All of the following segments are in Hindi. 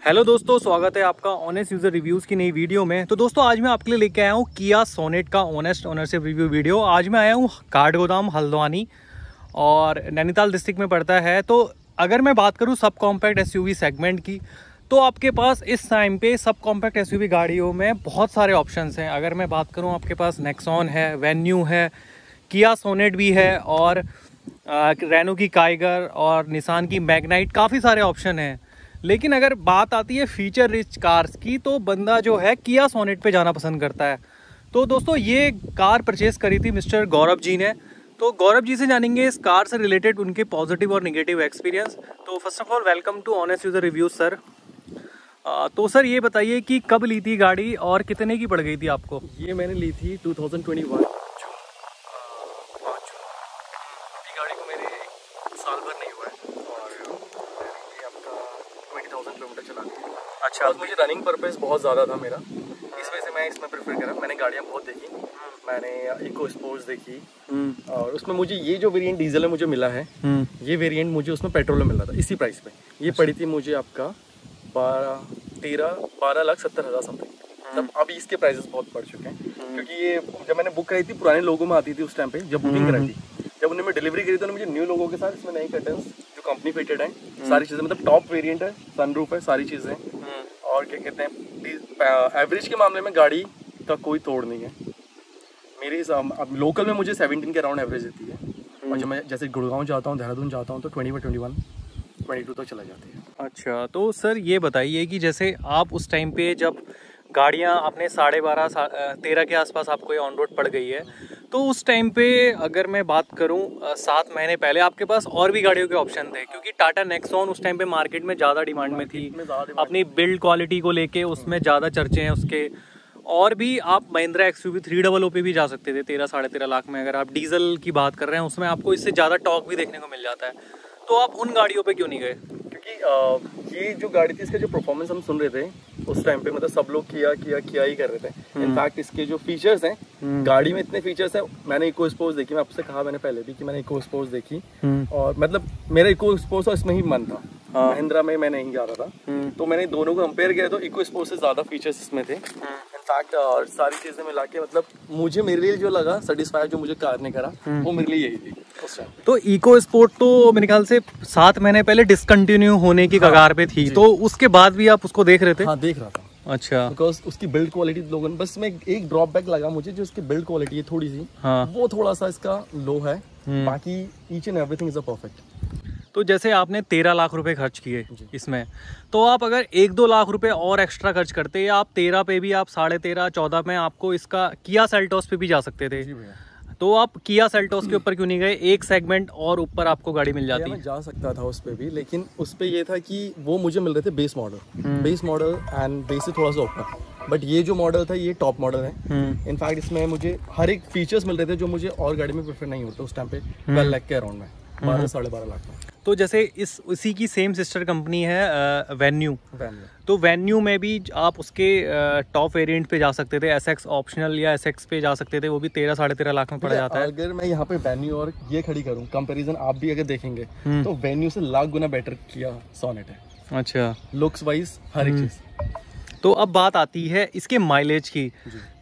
हेलो दोस्तों, स्वागत है आपका ऑनेस्ट यूज़र रिव्यूज़ की नई वीडियो में। तो दोस्तों, आज मैं आपके लिए लेके आया हूँ किया सोनेट का ऑनेस्ट ओनरशिप रिव्यू वीडियो। आज मैं आया हूँ काठ गोदाम, हल्द्वानी और नैनीताल डिस्ट्रिक्ट में पड़ता है। तो अगर मैं बात करूँ सब कॉम्पैक्ट एस सेगमेंट की तो आपके पास इस टाइम पे सब कॉम्पैक्ट एसयूवी गाड़ियों में बहुत सारे ऑप्शन हैं। अगर मैं बात करूँ, आपके पास नेक्सॉन है वेन्यू है किया सोनेट भी है और रेनो की काइगर और निशान की मैगनाइट काफ़ी सारे ऑप्शन हैं। लेकिन अगर बात आती है फीचर रिच कार्स की तो बंदा जो है किया सोनेट पे जाना पसंद करता है। तो दोस्तों, ये कार परचेज करी थी मिस्टर गौरव जी ने। तो गौरव जी से जानेंगे इस कार से रिलेटेड उनके पॉजिटिव और निगेटिव एक्सपीरियंस तो first of all welcome to honest user review sir तो सर ये बताइए कि कब ली थी गाड़ी और कितने की पड़ गई थी आपको? ये मैंने ली थी 2021 अच्छा मुझे रनिंग पर्पज़ बहुत ज़्यादा था मेरा। इस वजह से मैं इसमें प्रेफर करा। मैंने गाड़ियाँ बहुत देखी। मैंने इको स्पोर्ट्स देखी। हम्म। और उसमें मुझे ये जो वेरिएंट डीजल है मुझे मिला है हम्म। ये वेरिएंट मुझे उसमें पेट्रोल में मिला था इसी प्राइस पे। ये। पड़ी थी मुझे आपका बारह तेरह बारह लाख सत्तर हज़ार समथिंग तब हम्म। अभी इसके प्राइसेस बहुत बढ़ चुके हैं। क्योंकि ये जब मैंने बुक कराई थी पुराने लोगों में आती थी उस टाइम पे जब बुकिंग कराई थी। जब उन्होंने डिलीवरी करी तो मुझे न्यू लोगों के साथ इसमें नई कर्टन जो कंपनी फिटेड है सारी चीज़ें मतलब टॉप वेरिएंट है सनरूफ है सारी चीज़ें। और क्या कहते हैं एवरेज के मामले में गाड़ी का कोई तोड़ नहीं है। मेरे हिसाब अब लोकल में मुझे सेवनटीन के अराउंड एवरेज देती है। और जब मैं जैसे गुड़गांव जाता हूँ देहरादून जाता हूँ तो twenty one twenty one twenty two तक चला जाती है। अच्छा तो सर ये बताइए कि जैसे आप उस टाइम पे जब गाड़ियाँ अपने साढ़े बारह तेरह के आसपास आपको ये ऑन रोड पड़ गई है तो उस टाइम पे अगर मैं बात करूँ सात महीने पहले आपके पास और भी गाड़ियों के ऑप्शन थे क्योंकि टाटा नेक्सॉन उस टाइम पे मार्केट में ज़्यादा डिमांड में थी। अपनी बिल्ड क्वालिटी को लेके उसमें ज़्यादा चर्चे हैं उसके। और भी आप Mahindra X U three double O पे भी जा सकते थे तेरह साढ़े तेरह लाख में। अगर आप डीजल की बात कर रहे हैं उसमें आपको इससे ज़्यादा टॉक भी देखने को मिल जाता है। तो आप उन गाड़ियों पे क्यों नहीं गए? ये जो गाड़ी थी इसका जो परफॉर्मेंस हम सुन रहे थे उस टाइम पे मतलब सब लोग किया किया किया ही कर रहे थे। In fact hmm. इसके जो फीचर्स हैं हम्म। गाड़ी में इतने फीचर्स हैं मैंने इको स्पोर्स देखी मैं आपसे कहा मैंने पहले भी कि मैंने इको स्पोर्ट्स देखी। हम्म। और मतलब मेरा इको स्पोर्स इसमें ही मन था। हाँ। महिंद्रा में मैं नहीं जा रहा था। तो मैंने दोनों को कंपेयर किया तो इको स्पोर्स से ज़्यादा फीचर्स इसमें थे। इनफैक्ट और सारी चीज़ें मिला के मतलब मुझे मेरे लिए जो लगा सेटिस्फाई जो मुझे कार ने करा वो मेरे लिए यही थी। तो इको स्पोर्ट तो मेरे ख्याल से सात महीने पहले डिसकंटिन्यू होने की हाँ, कगार पे थी। तो उसके बाद भी आप उसको देख रहे थे? हाँ देख रहा था। अच्छा। बिकॉज़ उसकी बिल्ड क्वालिटी लोगों ने बस में एक ड्रॉप बैक लगा मुझे जो उसकी बिल्ड क्वालिटी है थोड़ी सी। हाँ. वो थोड़ा सा इसका लो है। हम्म। बाकी each and everything is a perfect तो जैसे आपने तेरह लाख रुपए खर्च किए इसमें तो आप अगर एक दो लाख रुपए और एक्स्ट्रा खर्च करते या आप तेरह पे भी आप साढ़े तेरह चौदह में आपको इसका किया सेल्टोस पे भी जा सकते थे। तो आप किया सेल्टोस के ऊपर क्यों नहीं गए? एक सेगमेंट और ऊपर आपको गाड़ी मिल जाती। है जा सकता था उस पर भी लेकिन उस पर यह था कि वो मुझे मिल रहे थे base model base model and base से थोड़ा सा ऊपर। बट ये जो मॉडल था ये टॉप मॉडल है। In fact hmm. इसमें मुझे हर एक फीचर्स मिल रहे थे जो मुझे और गाड़ी में प्रेफर नहीं होते उस टाइम पे ट्वेल्व हम्म। लाख के अराउंड में। बारह। साढ़े बारह लाख में। तो जैसे इस उसी की सेम सिस्टर कंपनी है वेन्यू तो वेन्यू में भी आप उसके टॉप वेरिएंट पे जा सकते थे एस एक्स ऑप्शनल या एस एक्स पे जा सकते थे वो भी तेरह साढ़े तेरह लाख में पड़ जाता है। अगर मैं यहाँ पे वेन्यू और ये खड़ी करूँ कंपेरिजन आप भी अगर देखेंगे हम्म। तो वेन्यू से लाख गुना बेटर किया सोनेट है। अच्छा। लुक्स वाइज हर एक हम्म। चीज़। तो अब बात आती है इसके माइलेज की।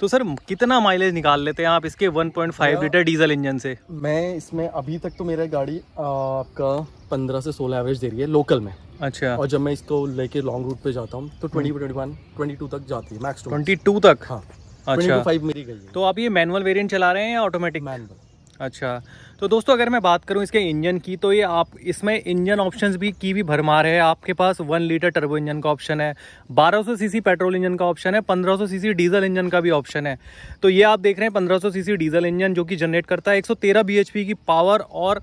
तो सर कितना माइलेज निकाल लेते हैं आप इसके 1.5 लीटर डीजल इंजन से? मैं इसमें अभी तक तो मेरा गाड़ी आपका 15 से 16 एवरेज दे रही है लोकल में। अच्छा। और जब मैं इसको लेके लॉन्ग रूट पे जाता हूँ तो twenty twenty one twenty two तक जाती है मैक्स ट्वेंटी टू तक? हाँ। अच्छा। फाइव मेरी गई है। तो आप ये मैनुअल वेरिएंट चला रहे हैं या ऑटोमेटिक मैनुअल अच्छा तो दोस्तों अगर मैं बात करूँ इसके इंजन की तो ये आप इसमें इंजन ऑप्शंस भी की भी भरमार है। आपके पास वन लीटर टर्बो इंजन का ऑप्शन है 1200 सीसी पेट्रोल इंजन का ऑप्शन है 1500 सीसी डीजल इंजन का भी ऑप्शन है। तो ये आप देख रहे हैं 1500 सीसी डीजल इंजन जो कि जनरेट करता है 113 बीएचपी की पावर और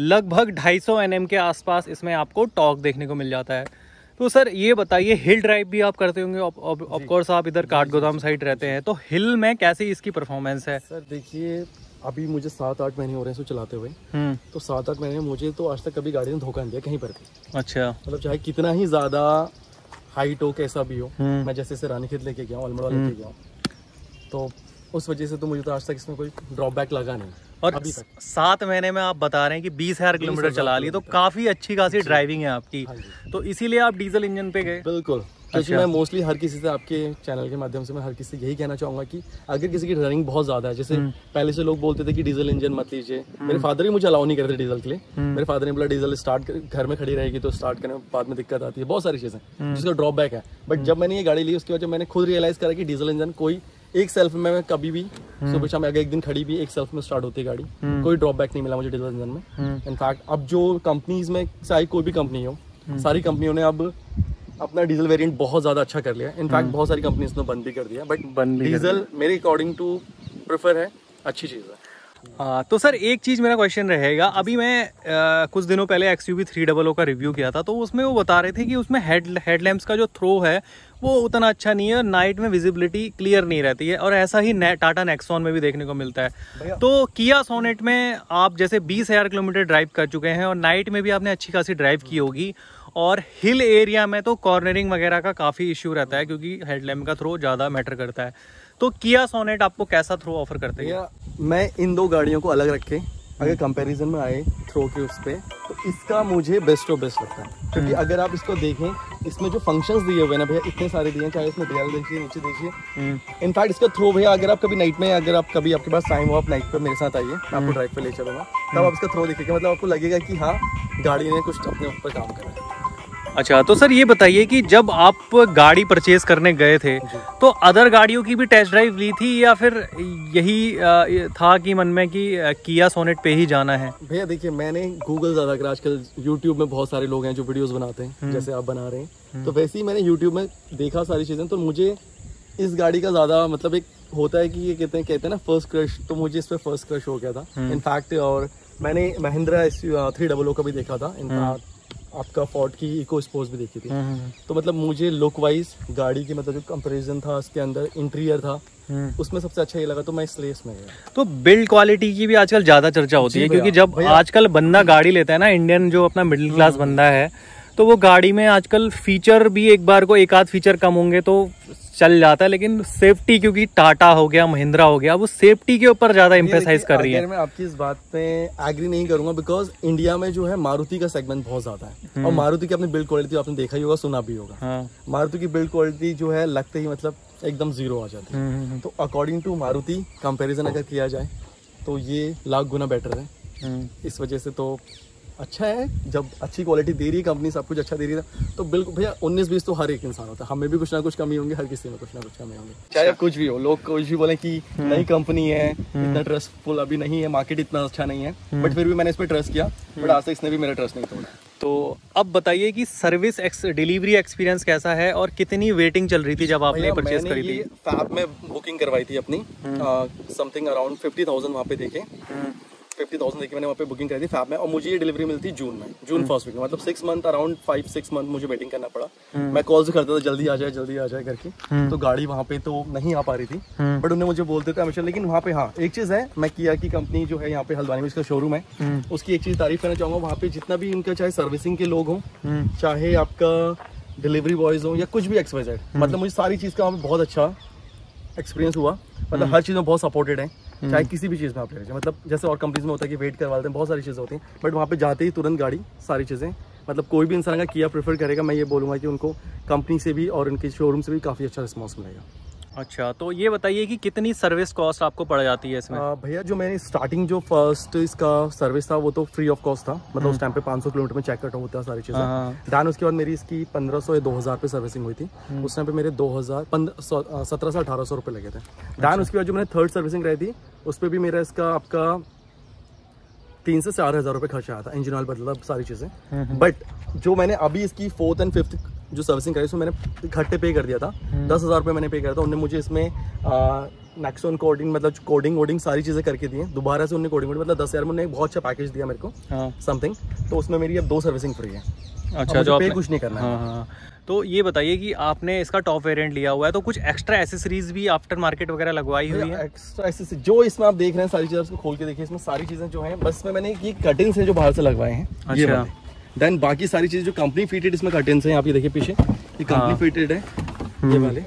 लगभग 250 एनएम के आसपास इसमें आपको टॉक देखने को मिल जाता है। तो सर ये बताइए हिल ड्राइव भी आप करते होंगे ऑफकोर्स आप इधर काठ गोदाम साइड रहते हैं तो हिल में कैसी इसकी परफॉर्मेंस है? सर देखिए अभी मुझे सात आठ महीने हो रहे हैं चलाते हुए। हम्म। तो सात आठ महीने मुझे तो आज तक कभी गाड़ी ने धोखा नहीं दिया कहीं पर भी। अच्छा। मतलब चाहे कितना ही ज़्यादा हाइट हो कैसा भी हो हम्म। मैं जैसे रानी खेत लेके गया अल्मोड़ा लेके हम्म। गया तो उस वजह से तो मुझे तो आज तक इसमें कोई ड्रॉबैक लगा नहीं और अभी तक। सात महीने में आप बता रहे हैं कि बीस हज़ार किलोमीटर चला लिए तो काफ़ी अच्छी खासी ड्राइविंग है आपकी। हाँ तो इसीलिए आप डीजल इंजन पे गए? बिल्कुल। क्योंकि मैं मोस्टली हर किसी से आपके चैनल के माध्यम से मैं हर किसी से यही कहना चाहूँगा कि अगर किसी की रनिंग बहुत ज़्यादा है जैसे पहले से लोग बोलते थे कि डीजल इंजन मत लीजिए। मेरे फादर ही मुझे अलाउ नहीं करते डीजल के लिए। मेरे फादर ने बोला डीजल स्टार्ट घर में खड़ी रहेगी तो स्टार्ट करने में बाद में दिक्कत आती है। बहुत सारी चीज़ें जिसका ड्रॉबैक है। बट जब मैंने ये गाड़ी ली उसके बाद जब मैंने खुद रियलाइज़ करा कि डीजल इंजन कोई एक सेल्फ में मैं कभी भी सुबह शाम अगर एक दिन खड़ी भी एक सेल्फ में स्टार्ट होती है गाड़ी कोई ड्रॉबैक नहीं मिला मुझे डीजल इंजन में। इनफैक्ट अब जो कंपनीज़ में चाहे कोई भी कंपनी हो सारी कंपनियों ने अब अपना डीजल वेरिएंट बहुत ज़्यादा अच्छा कर लिया। इनफैक्ट बहुत सारी कंपनीज़ ने बंद भी कर दिया बट बंद डीजल मेरे अकॉर्डिंग टू प्रेफर है अच्छी चीज़ है। हाँ तो सर एक चीज़ मेरा क्वेश्चन रहेगा। अभी मैं आ, कुछ दिनों पहले X U V three double O का रिव्यू किया था तो उसमें वो बता रहे थे कि उसमें हेड हेडलैम्प्स का जो थ्रो है वो उतना अच्छा नहीं है और नाइट में विजिबिलिटी क्लियर नहीं रहती है और ऐसा ही टाटा नेक्सॉन में भी देखने को मिलता है। तो किया सोनेट में आप जैसे बीस हज़ार किलोमीटर ड्राइव कर चुके हैं और नाइट में भी आपने अच्छी खासी ड्राइव की होगी। और हिल एरिया में तो कॉर्नरिंग वगैरह का काफ़ी इश्यू रहता है क्योंकि हेडलैम्प का थ्रो ज़्यादा मैटर करता है। तो किया सोनेट आपको कैसा थ्रो ऑफ़र करते हैं? मैं इन दो गाड़ियों को अलग रखे अगर कंपैरिजन में आए थ्रो के उस पे तो इसका मुझे बेस्ट ऑफ़ बेस्ट लगता है। क्योंकि अगर आप इसको देखें इसमें जो फ़ंक्शंस दिए हुए ना भैया इतने सारे दिए हैं चाहे इसमें डियल देखिए नीचे देखिए। इनफैक्ट इसका थ्रो भैया अगर आप कभी नाइट में अगर आप कभी आपके पास टाइम हो आप नाइट पे मेरे साथ आइए मैं आपको ड्राइव पे ले चलूँगा। तब आप इसका थ्रो देखिएगा मतलब आपको लगेगा कि हाँ गाड़ी ने कुछ अपने ऊपर काम करा है। अच्छा तो सर ये बताइए कि जब आप गाड़ी परचेज करने गए थे तो अदर गाड़ियों की भी टेस्ट ड्राइव ली थी या फिर यही था कि मन में कि किया सोनेट पे ही जाना है? भैया देखिए मैंने गूगल ज़्यादा कर आजकल यूट्यूब में बहुत सारे लोग हैं जो वीडियोस बनाते हम्म। हैं जैसे आप बना रहे हैं। तो वैसे ही मैंने यूट्यूब में देखा सारी चीज़ें तो मुझे इस गाड़ी का ज़्यादा मतलब एक होता है कि ये कहते हैं कहते हैं ना फ़र्स्ट क्रश तो मुझे इस पे फ़र्स्ट क्रश हो गया था। हम्म। इनफैक्ट और मैंने महिंद्रा थ्री डबल ओ का भी देखा था। इनफैक्ट आपका फोर्ट की इको स्पोर्ट्स भी देखी थी। तो मतलब मुझे लुक वाइज गाड़ी की मतलब जो कंपेरिजन था उसके अंदर इंटीरियर था उसमें सबसे अच्छा ये लगा तो मैं इसलिए इसमें गया। तो बिल्ड क्वालिटी की भी आजकल ज़्यादा चर्चा होती है क्योंकि जब आजकल बंदा गाड़ी लेता है ना इंडियन जो अपना मिडिल क्लास बंदा है तो वो गाड़ी में आजकल फीचर भी एक बार को एक आध फीचर कम होंगे तो चल जाता है लेकिन सेफ्टी क्योंकि टाटा हो गया महिंद्रा हो गया वो सेफ्टी के ऊपर ज़्यादा इम्पेसाइज कर रही है। मैं आपकी इस बात पे एग्री नहीं करूँगा बिकॉज़ इंडिया में जो है मारुति का सेगमेंट बहुत ज़्यादा है। हम्म। और मारुति की अपनी बिल्ड क्वालिटी आपने देखा ही होगा सुना भी होगा। हाँ। मारुति की बिल्ड क्वालिटी जो है लगते ही मतलब एकदम ज़ीरो आ जाती है। हम्म, हम्म, तो अकॉर्डिंग टू मारुति कंपेरिजन अगर किया जाए तो ये लाख गुना बेटर है। इस वजह से तो अच्छा है जब अच्छी क्वालिटी दे रही है कंपनी सब कुछ अच्छा दे रही है तो बिल्कुल भैया उन्नीस बीस तो हर एक इंसान होता है। हमें भी कुछ ना कुछ कमी होंगी हर किसी में कुछ ना कुछ कमी होंगी। चाहे कुछ भी हो लोग कुछ भी बोले कि नई कंपनी है इतना ट्रस्टफुल अभी नहीं है मार्केट इतना अच्छा नहीं है बट फिर भी मैंने इस पर ट्रस्ट किया बट आज तक इसने भी मेरा ट्रस्ट नहीं तोड़ा। तो अब बताइए कि सर्विस एक्स डिलीवरी एक्सपीरियंस कैसा है और कितनी वेटिंग चल रही थी जब आपने परचेज करी ये थी फैब में बुकिंग करवाई थी अपनी समथिंग अराउंड फिफ्टी थाउज़ेंड वहाँ पे देखे। फिफ्टी थाउज़ेंड देखिए मैंने वहाँ पे बुकिंग करी थी फैब में और मुझे ये डिलीवरी मिलती जून में जून फ़र्स्ट वीक में। मतलब six month around five six month मुझे वेटिंग करना पड़ा। मैं कॉल से करता था जल्दी आ जाए जल्दी आ जाए करके। तो गाड़ी वहाँ पे तो नहीं आ पा रही थी। बट उन्हें मुझे बोलते थे हमेशा लेकिन वहाँ पे हाँ एक चीज़ है मैं किया की कंपनी जो है यहाँ पे हल्द्वानी में इसका शोरूम है। उसकी एक चीज़ तारीफ़ करना चाहूँगा वहाँ पे जितना भी उनका चाहे सर्विसिंग के लोग हों चाहे आपका डिलीवरी बॉयज़ हो या कुछ भी एक्सवाइजेड मतलब मुझे सारी चीज़ का वहाँ पे बहुत अच्छा एक्सपीरियंस हुआ। मतलब हर चीज़ में बहुत सपोर्टेड है। चाहे किसी भी चीज़ में आप ले लीजिए। मतलब जैसे और कंपनीज़ में होता है कि वेट करवा देते हैं बहुत सारी चीज़ें होती हैं बट वहाँ पे जाते ही तुरंत गाड़ी सारी चीज़ें। मतलब कोई भी इंसान का किया प्रेफर करेगा मैं ये बोलूँगा कि उनको कंपनी से भी और उनके शोरूम से भी काफ़ी अच्छा रिस्पॉन्स मिलेगा। अच्छा तो ये बताइए कि कितनी सर्विस कॉस्ट आपको पड़ जाती है इसमें? भैया जो मैंने स्टार्टिंग जो फ़र्स्ट इसका सर्विस था वो तो फ्री ऑफ़ कॉस्ट था। मतलब उस टाइम पे 500 किलोमीटर में चेक कट होता है सारी चीज़ें। हाँ। दैन उसके बाद मेरी इसकी 1500 या 2000 पे सर्विसिंग हुई थी। उस टाइम पे मेरे 2000 सत्रह से अठारह सौ रुपये लगे थे। दैन उसके बाद जो मैंने थर्ड सर्विसिंग रही थी उस पर भी मेरा इसका आपका तीन से चार हज़ार रुपये खर्चा आया था। इंजन ऑयल बदला सारी चीज़ें। बट जो मैंने अभी इसकी फोर्थ एंड फिफ्थ जो सर्विसिंग कराई उसमें मैंने इकट्ठे पे कर दिया था। दस हज़ार रुपये मैंने पे करा था। उन्होंने मुझे इसमें नेक्सोन कोडिंग मतलब कोडिंग वोडिंग सारी चीज़ें करके दी हैं। दोबारा से उन्होंने कोडिंग मतलब दस हज़ार में उन्होंने एक बहुत अच्छा पैकेज दिया मेरे को। हाँ। समथिंग तो उसमें मेरी अब दो सर्विसिंग फ्री है। अच्छा जो पे कुछ नहीं करना हाँ। हाँ तो ये बताइए कि आपने इसका टॉप वेरिएंट लिया हुआ है तो कुछ एक्स्ट्रा एसेसरीज भी आफ्टर मार्केट वगैरह लगवाई हुई है? एक्स्ट्रा ऐसे जो इसमें आप देख रहे हैं सारी चीज़ें उसको खोल के देखिए इसमें सारी चीज़ें जो हैं बस में मैंने ये कटिंग्स हैं जो बाहर से लगवाए हैं। अच्छा। देन बाकी सारी चीज़ें जो कंपनी फिटेड इसमें कटिंग्स हैं आप ये देखिए पीछे। ये कंपनी हाँ। फिटेड है ये वाले।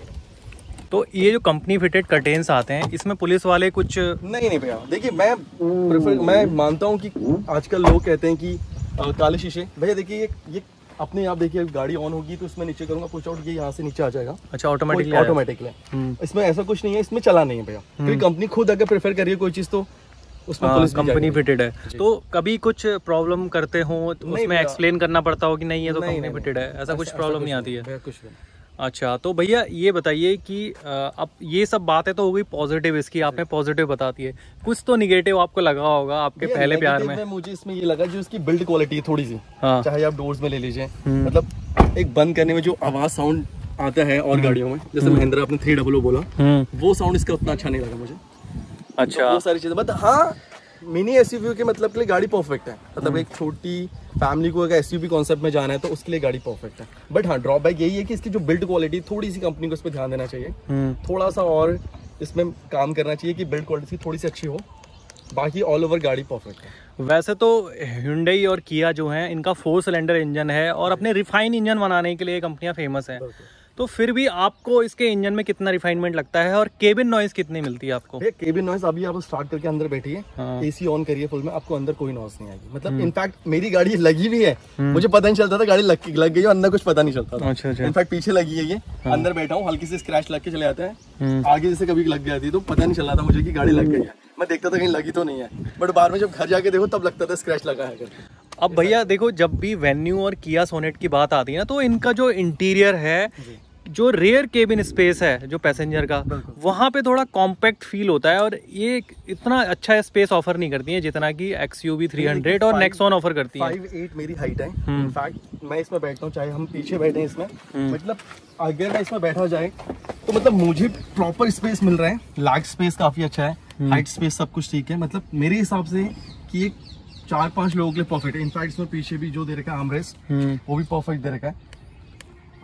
तो ये जो कंपनी फिटेड कर्टेन्स आते हैं इसमें पुलिस वाले कुछ नहीं नहीं भैया देखिए मैं प्रेफर मैं मानता हूँ कि आजकल लोग कहते हैं कि आ, काले शीशे। भैया देखिए ये ये अपने आप देखिए गाड़ी ऑन होगी तो इसमें नीचे करूँगा पुश आउट ये यहाँ से नीचे आ जाएगा। अच्छा ऑटोमेटिकली ऑटोमेटिकली हम्म। इसमें ऐसा कुछ नहीं है इसमें चला नहीं है भैया। क्योंकि कंपनी खुद अगर प्रेफर करिए कोई चीज़ तो उसमें पुलिस कंपनी फिटेड है। तो कभी कुछ प्रॉब्लम करते हो तो उसमें एक्सप्लेन करना पड़ता हो कि नहीं ये तो कंपनी फिटेड है। ऐसा कुछ प्रॉब्लम नहीं आती है। कुछ अच्छा तो भैया ये बताइए कि अब ये सब बातें तो हो गई पॉजिटिव इसकी आपने पॉजिटिव बताती है। कुछ तो निगेटिव आपको लगा होगा आपके पहले प्यार में। मुझे इसमें ये लगा जो इसकी बिल्ड क्वालिटी है थोड़ी सी हाँ। चाहे आप डोर्स में ले लीजिए। हम्म। मतलब एक बंद करने में जो आवाज़ साउंड आता है और गाड़ियों में जैसे महिंद्रा आपने थ्री डबल बोला हम्म। वो साउंड इसका उतना अच्छा नहीं लगा मुझे। अच्छा। तो वो सारी चीज़ें। बट हाँ मिनी एसयूवी के मतलब के लिए गाड़ी परफेक्ट है। मतलब एक छोटी फैमिली को अगर एस यू कॉन्सेप्ट में जाना है तो उसके लिए गाड़ी परफेक्ट है। बट हाँ ड्रॉबैक यही है कि इसकी जो बिल्ड क्वालिटी थोड़ी सी कंपनी को इस पर ध्यान देना चाहिए। हम्म। थोड़ा सा और इसमें काम करना चाहिए कि बिल्ड क्वालिटी थोड़ी सी अच्छी हो। बाकी ऑल ओवर गाड़ी परफेक्ट है। वैसे तो हिंडई और किया जो है इनका फोर सिलेंडर इंजन है और अपने रिफाइन इंजन बनाने के लिए कंपनियाँ फ़ेमस हैं। तो फिर भी आपको इसके इंजन में कितना रिफाइनमेंट लगता है और केबिन नॉइस कितनी मिलती है आपको? केबिन नॉइस अभी आप स्टार्ट करके अंदर बैठिए हाँ। एसी ऑन करिए फुल में आपको अंदर कोई नॉइस नहीं आएगी। मतलब इनफैक्ट मेरी गाड़ी लगी भी है मुझे पता नहीं चलता था गाड़ी लग लग गई अंदर कुछ पता नहीं चलता था। अच्छा अच्छा। इनफैक्ट पीछे लगी है ये। अंदर बैठा हूँ हल्की से स्क्रैच लग के चले जाते हैं। हम्म। आगे जैसे कभी लग गया तो पता नहीं चला था मुझे की गाड़ी लग गई है। मैं देखता था कहीं लगी तो नहीं है। बट बाद में जब घर जाके देखो तब लगता था स्क्रैच लगा है अब भैया देखो जब भी वेन्यू और किया सोनेट की बात आती है ना तो इनका जो इंटीरियर है जो। रेयर केबिन स्पेस है जो पैसेंजर का वहाँ पे थोड़ा कॉम्पैक्ट फील होता है और ये इतना अच्छा स्पेस ऑफ़र नहीं करती है जितना कि एक्स यू थ्री हंड्रेड और नेक्सॉन ऑफ़र करती है। फाइव एट मेरी हाइट है। हम्म। इनफैक्ट मैं इसमें बैठता हूँ चाहे हम पीछे बैठे हैं इसमें। मतलब अगर मैं इसमें बैठा जाए तो मतलब मुझे प्रॉपर स्पेस मिल रहा है। लैग स्पेस काफ़ी अच्छा है। हाइट स्पेस सब कुछ ठीक है। मतलब मेरे हिसाब से कि एक चार पाँच लोगों के लिए परफेक्ट है। इनफैक्ट इसमें पीछे भी जो दे रखा है आमरेस्ट हम्म। वो भी परफेक्ट दे रखा है।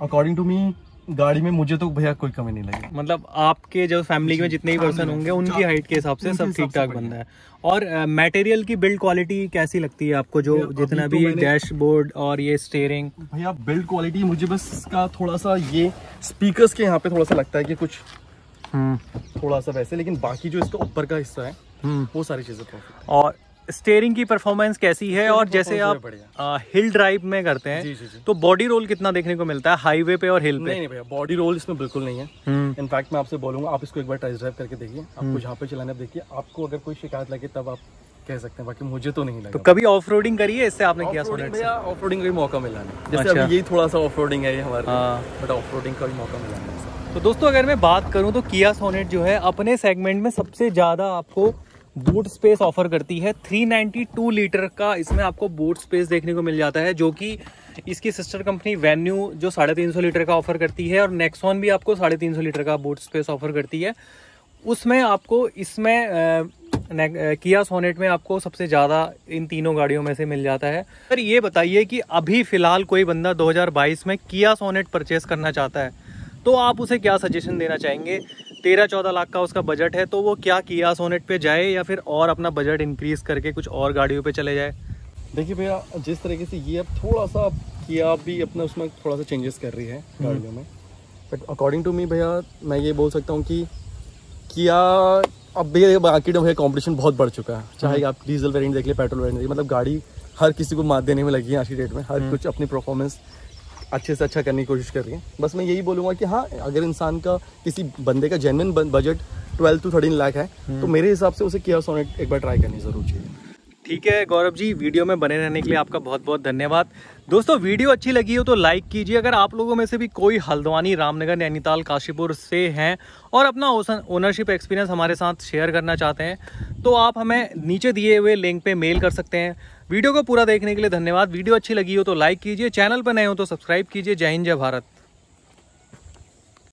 अकॉर्डिंग टू मी गाड़ी में मुझे तो भैया कोई कमी नहीं लगी। मतलब आपके जो फैमिली में जितने भी पर्सन होंगे उनकी हाइट के हिसाब से सब ठीक ठाक। बंदा है। और मटेरियल uh, की बिल्ड क्वालिटी कैसी लगती है आपको जो जितना तो भी डैशबोर्ड और ये स्टेयरिंग भैया बिल्ड क्वालिटी मुझे बस इसका थोड़ा सा ये स्पीकर्स के यहाँ पे थोड़ा सा लगता है कि कुछ थोड़ा सा वैसे लेकिन बाकी जो इसका ऊपर का हिस्सा है वो सारी चीज़ें और स्टेयरिंग की परफॉर्मेंस कैसी है? और जैसे आप बढ़िया। हिल ड्राइव में करते हैं जी, जी। जी. तो बॉडी रोल कितना देखने को मिलता है? हाईवे पे और हिल पे? नहीं भैया बॉडी रोल इसमें बिल्कुल नहीं है। हम्म, इनफैक्ट मैं आपसे बोलूँगा आप इसको एक बार टेस्ट ड्राइव करके देखिए। आपको जहाँ पे चलाने देखिए आपको अगर कोई शिकायत लगे तब आप कह सकते हैं बाकी मुझे तो नहीं लगा। तो कभी ऑफ़ रोडिंग करिए इससे आपने किया ऑफ़ सोनेट भैया ऑफ़ रोडिंग का भी मौका मिला नहीं। जैसे अच्छा। अभी यही थोड़ा सा ऑफ़ रोडिंग है हमारे बट ऑफ़ रोडिंग का भी मौका मिला नहीं। तो दोस्तों अगर मैं बात करूँ तो किया सोनेट जो है अपने सेगमेंट में सबसे ज़्यादा आपको बूट स्पेस ऑफ़र करती है। 392 लीटर का इसमें आपको बूट स्पेस देखने को मिल जाता है, जो कि इसकी सिस्टर कंपनी वेन्यू जो साढ़े तीन सौ लीटर का ऑफ़र करती है और नेक्सॉन भी आपको साढ़े तीन सौ लीटर का बूट स्पेस ऑफ़र करती है। उसमें आपको इसमें किया सोनेट में आपको सबसे ज़्यादा इन तीनों गाड़ियों में से मिल जाता है। सर ये बताइए कि अभी फ़िलहाल कोई बंदा 2022 में किया सोनेट परचेस करना चाहता है तो आप उसे क्या सजेशन देना चाहेंगे? तेरह चौदह लाख का उसका बजट है तो वो क्या किया? सोनेट पे जाए या फिर और अपना बजट इंक्रीज करके कुछ और गाड़ियों पे चले जाए? देखिए भैया जिस तरीके से ये अब थोड़ा सा किया भी अपना उसमें थोड़ा सा चेंजेस कर रही है गाड़ियों में। बट अकॉर्डिंग टू मी भैया मैं ये बोल सकता हूँ कि किया अब भैया मार्केट में भैया कॉम्पिटिशन बहुत बढ़ चुका है। चाहे आप डीजल वेरिएंट देख लिए पेट्रोल वेरिएंट देख मतलब गाड़ी हर किसी को मात देने में लगी है आज की डेट में हर कुछ अपनी परफॉर्मेंस अच्छे से अच्छा करने की कोशिश कर रही है। बस मैं यही बोलूँगा कि हाँ अगर इंसान का किसी बंदे का genuine budget twelve to thirteen lakh है तो मेरे हिसाब से उसे किया सोनेट एक बार ट्राई करनी ज़रूर चाहिए। ठीक है गौरव जी वीडियो में बने रहने के लिए आपका बहुत बहुत धन्यवाद। दोस्तों वीडियो अच्छी लगी हो तो लाइक कीजिए। अगर आप लोगों में से भी कोई हल्द्वानी रामनगर नैनीताल काशीपुर से हैं और अपना ओनरशिप एक्सपीरियंस हमारे साथ शेयर करना चाहते हैं तो आप हमें नीचे दिए हुए लिंक पे मेल कर सकते हैं। वीडियो को पूरा देखने के लिए धन्यवाद। वीडियो अच्छी लगी हो तो लाइक कीजिए, चैनल पर नए हो तो सब्सक्राइब कीजिए। जय हिंद, जय भारत।